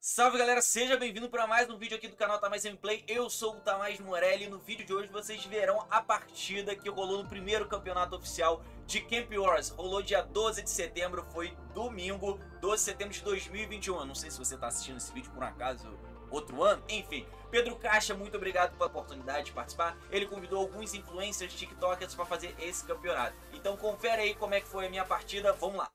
Salve galera, seja bem-vindo para mais um vídeo aqui do canal Tamais Gameplay. Eu sou o Tamais Morelli e no vídeo de hoje vocês verão a partida que rolou no primeiro campeonato oficial de Camp Wars. Rolou dia 12 de setembro, foi domingo, 12 de setembro de 2021. Eu não sei se você está assistindo esse vídeo por um acaso outro ano, enfim. Pedro Caixa, muito obrigado pela oportunidade de participar. Ele convidou alguns influencers, tiktokers para fazer esse campeonato. Então confere aí como é que foi a minha partida, vamos lá.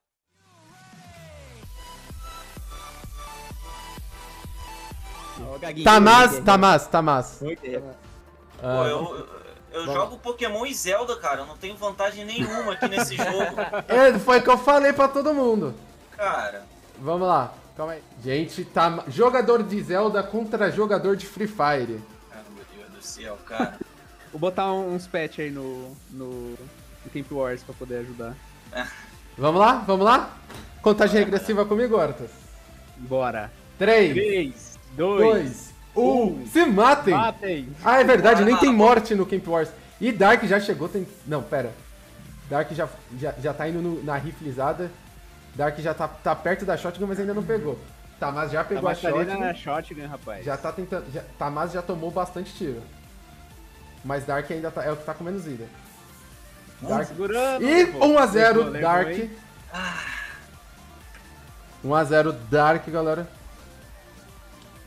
Tamás, Tamás, Tamás. Pô, eu, eu jogo Pokémon e Zelda, cara. Eu não tenho vantagem nenhuma aqui nesse jogo. É, foi o que eu falei pra todo mundo. Cara. Vamos lá, calma aí. Gente, tá... jogador de Zelda contra jogador de Free Fire. Ah, meu Deus do céu, cara. Vou botar uns patch aí no, no, no Camp Wars pra poder ajudar. Vamos lá, vamos lá? Contagem regressiva comigo, Hortas. Bora. 3, 3, 2, 2, 1, se matem! matem! Ah, é verdade, nem tem morte no Camp Wars. E Dark já chegou, tem... Não, pera. Dark já, já, já tá indo no- na riflizada. Dark já tá, tá perto da shotgun, mas ainda não pegou. Tamás já pegou a Tá shotgun. na shotgun, rapaz. Já tá tentando. Já, Tamás já tomou bastante tiro. Mas Dark ainda tá, é o que tá com menos vida. Dark. Segurando. E pô. 1x0 Levou, levou, Dark. hein? 1x0 Dark, galera.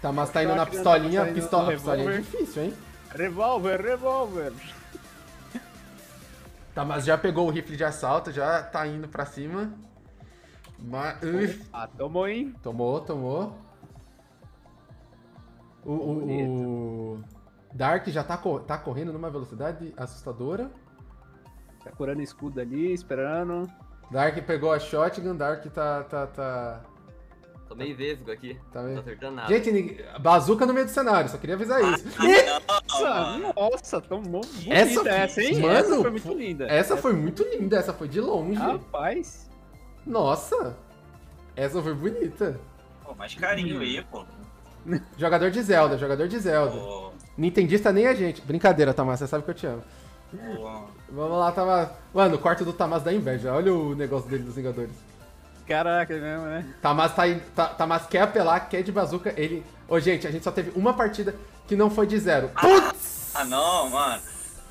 Tamás tá indo na Shotgun, pistolinha. tá indo Pistola, pistolinha é difícil, hein? Revolver, revolver. Tamás já pegou o rifle de assalto, já tá indo pra cima. Mas. Ah, tomou, hein? tomou, tomou. O, o, o Dark já tá, tá correndo numa velocidade assustadora. Tá curando escudo ali, esperando. Dark pegou a shotgun, Dark tá. tá, tá... Tô meio vesgo aqui. Tá Não vendo? tô acertando nada. Gente, bazuca no meio do cenário, só queria avisar isso. Nossa, nossa, tomou bonita Essa- essa, hein? mano, essa foi muito linda. Essa foi muito linda, essa foi de longe. Rapaz. Nossa, essa foi bonita. Pô, mais carinho aí, pô. Jogador de Zelda, jogador de Zelda. Pô, Nintendista nem a gente. Brincadeira, Tamás, você sabe que eu te amo. pô. Vamos lá, Tamás. Mano, o quarto do Tamás dá inveja. Olha o negócio dele dos Vingadores. Caraca, é mesmo, né? Tamás, tá, in- Ta- Tamás quer apelar, quer de bazuca. Ele. Ô, gente, a gente só teve uma partida que não foi de zero. Putz! Ah, não, mano.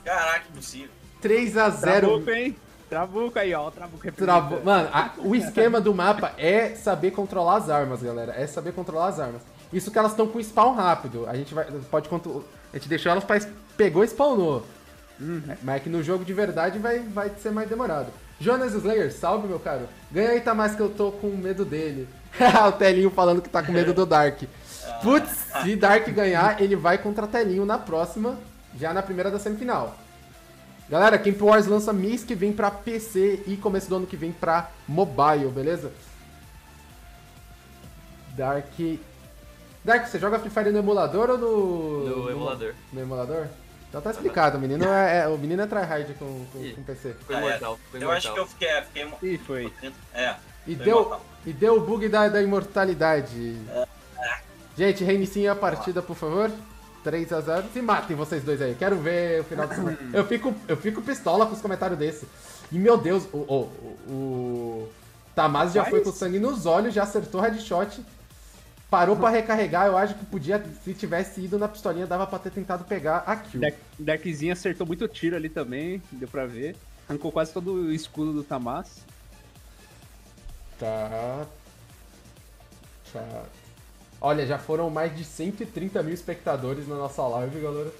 Caraca, impossível. 3 a 0 Trabuco, hein? Trabuco aí, ó. Trabuco Travou. Mano, a- o esquema do mapa é saber controlar as armas, galera. É saber controlar as armas. Isso que elas estão com spawn rápido. A gente vai, pode contro- A gente deixou elas pra. Pegou e spawnou. Mas é que no jogo de verdade vai, vai ser mais demorado. Jonas Slayer, salve, meu caro. Ganha aí, tá mais que eu tô com medo dele. o Telinho falando que tá com medo do Dark. Putz, se Dark ganhar, ele vai contra Telinho na próxima, já na primeira da semifinal. Galera, Camp Wars lança mês que vem pra PC e começo do ano que vem pra mobile, beleza? Dark. Dark, você joga Free Fire no emulador ou no. No emulador. No emulador? Então tá explicado, o menino é, é- o menino é tryhard com, com, com PC. Ficou é. imortal, ficou Eu acho que eu fiquei. fiquei mo- Ih, foi. é. E Foi deu, imortal. e deu o bug da, da imortalidade. Gente, reiniciem a partida, por favor. 3x0. Se matem vocês dois aí. Quero ver o final do eu fico Eu fico pistola com os comentários desse. E meu Deus, o, o, o, o Tamás já foi com sangue nos olhos, já acertou headshot. Parou pra recarregar. Eu acho que podia, se tivesse ido na pistolinha, dava pra ter tentado pegar a kill. Dark- Darkzinho acertou muito tiro ali também, deu pra ver. Arrancou quase todo o escudo do Tamás. Tá. Tá. Olha, já foram mais de 130 mil espectadores na nossa live, galera.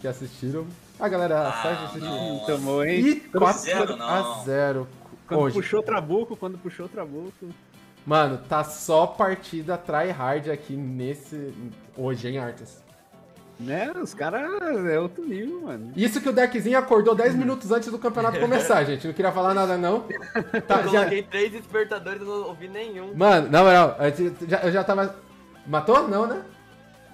Que assistiram. A galera Ah, sai de assistir. Tomou, hein? E 4 zero, não. a 0. Quando Hoje. puxou o Trabuco, quando puxou o Trabuco. Mano, tá só partida tryhard aqui nesse. Hoje, hein, Artes? Né? Os caras é outro nível, mano. Isso que o Deckzinho acordou 10 minutos antes do campeonato começar, gente. Não queria falar nada, não. Tá, Eu já- coloquei três despertadores e não ouvi nenhum. Mano, na moral, eu já- eu já tava. Matou? Não, né?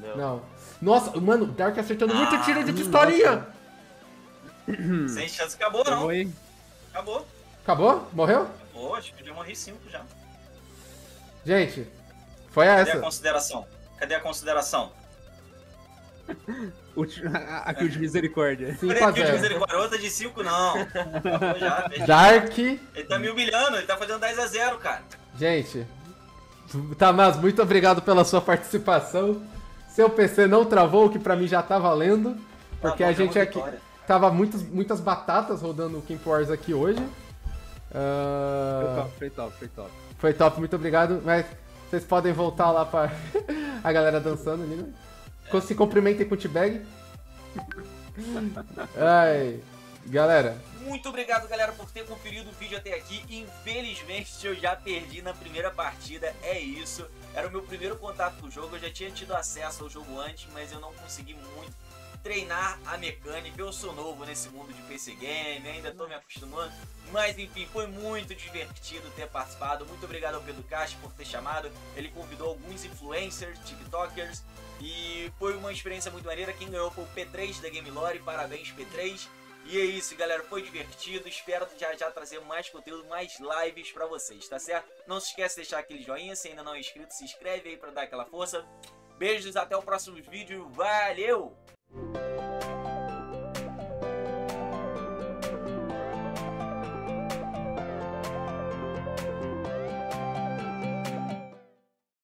Não. Não. Nossa, mano, o Dark acertando muito Ah, tiro de pistolinha. Sem chance, acabou não. Acabou. Acabou? Morreu? Pô, acho que eu morri 5 já. Gente, foi Cadê a essa. consideração? Cadê a consideração? Ti- a- a kill de misericórdia. 5 Cadê a a kill de 0 misericórdia? Outra de 5 não. Já. Dark. Ele tá me humilhando, ele tá fazendo 10 a 0 cara. Gente, Tamás, muito obrigado pela sua participação. Seu PC não travou, o que pra mim já tá valendo. Porque Tá bom, a gente é aqui. vitória. Tava muitas, muitas batatas rodando o Camp Wars aqui hoje. Foi Ah, top, foi top, foi top. Foi top, muito obrigado. Mas vocês podem voltar lá pra a galera dançando ali, né? Se cumprimentem com o T-Bag. Ai, galera, Muito obrigado, galera, por ter conferido o vídeo até aqui. Infelizmente, eu já perdi na primeira partida. É isso. Era o meu primeiro contato com o jogo. Eu já tinha tido acesso ao jogo antes, mas eu não consegui muito treinar a mecânica. Eu sou novo nesse mundo de PC Game, ainda tô me acostumando. Mas enfim, foi muito divertido ter participado. Muito obrigado ao Pedro Castro por ter chamado. Ele convidou alguns influencers, TikTokers. E foi uma experiência muito maneira. Quem ganhou foi o P3 da Game Lore. Parabéns, P3. E é isso, galera. Foi divertido. Espero já já trazer mais conteúdo, mais lives pra vocês, tá certo? Não se esquece de deixar aquele joinha. Se ainda não é inscrito, se inscreve aí pra dar aquela força. Beijos, até o próximo vídeo. Valeu! Thank you.